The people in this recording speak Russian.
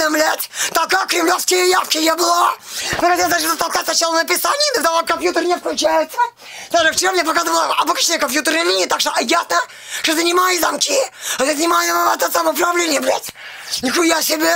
видно, блядь. Такая кремлевские явки я была. Блядь, я даже затолкать сначала на писанину, тогда компьютер не включается. Даже вчера мне показывала обычные компьютерные линии, так что а ясно, что занимаю замки. а занимаю это самоуправление, блядь. Нихуя себе.